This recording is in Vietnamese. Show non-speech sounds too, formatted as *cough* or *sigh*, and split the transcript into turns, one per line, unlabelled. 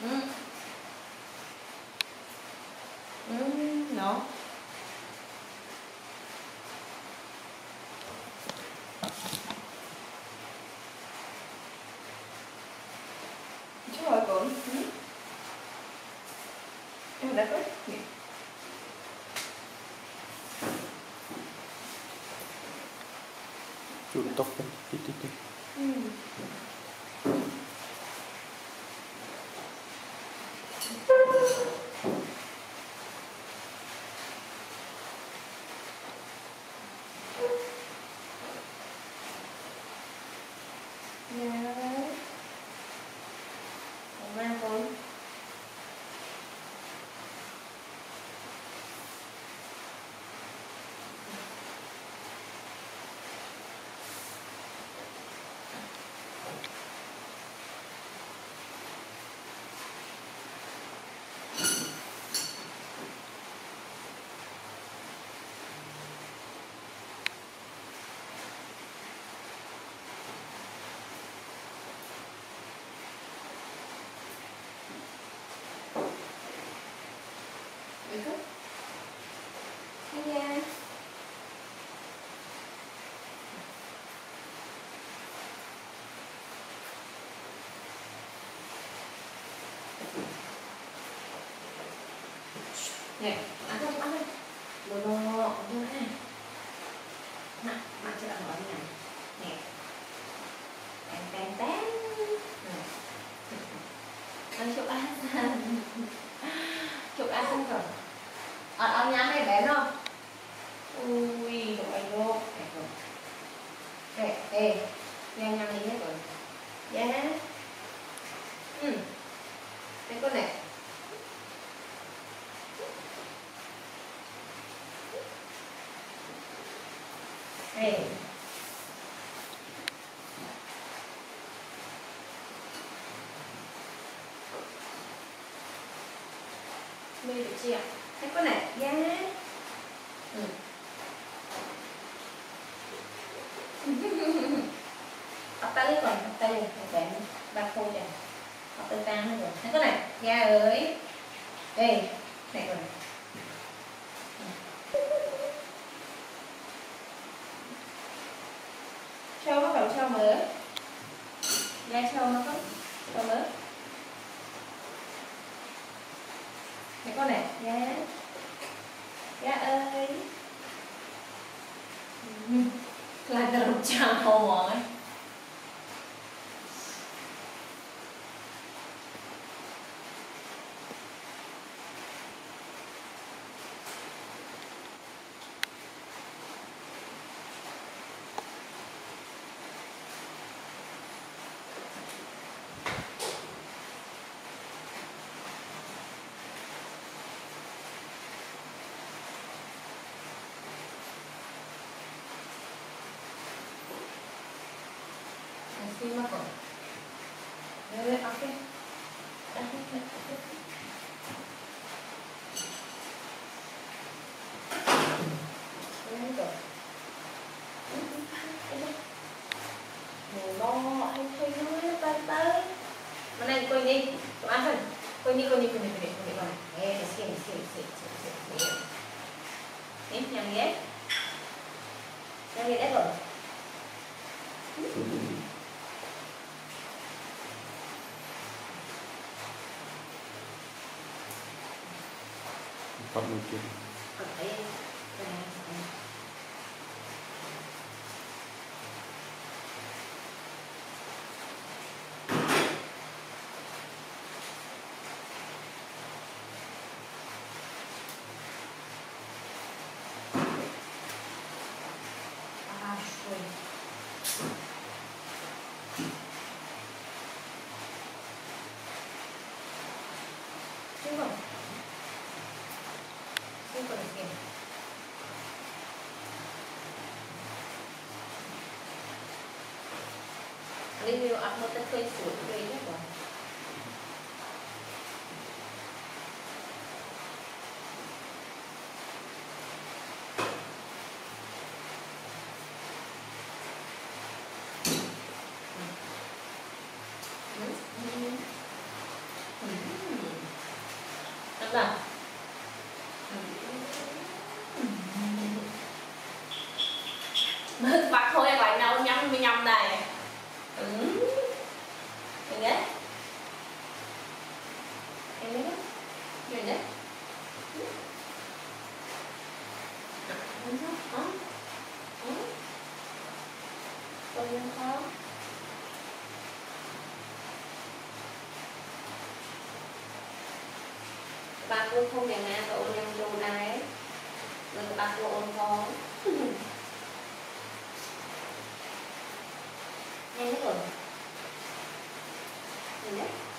Mm. Mm, no.
Čo je to? Hm? Je to
takové? Nie. Чуть топка, ти-ти-ти. Mm. Nè, ăn không, ăn không? Bồ đồ, bồ này. Nè, mặt này. Nè. Chụp ăn. *laughs* chụp ăn không rồi. Ở ở nhà này bé không? Ui, đồ anh vô. Đẹp rồi. đẹp đẹp Nhanh nhanh đi hết rồi. Yeah. Ừ. Cái con này. Ê. Mê được chưa? Thấy con này, yeah. Ừ. *laughs* Học tay còn, học tay rồi, bạn ba khô rồi. Học tay tan rồi. Thấy này, da ơi. Ê, này rồi. Trâu bắt đầu trâu mới. Da trâu nó có trâu mới. mẹ con này, da. Da ơi. Ừ, là đầu chào rồi.
Bắt một chút
Còn thấy cái này À, rồi. Đúng rồi. Đúng rồi, kìa. Review up mo ta Facebook page ko. Ano ba? Mất bạc thôi bạn đâu nhắm mới nhầm đây. Ừ. Em đấy. Em đấy. Rồi đấy. không khó bà cô khôngอย่างนั้นก็โอนยังดูได้ Ừm. Enggak? Enggak? Enggak? Enggak? Hah? Hah? Boleh tahu? Bạn luôn không nhà nghe, và ôn em luôn ai Rồi bạn luôn ôn con *laughs* 응. 근데?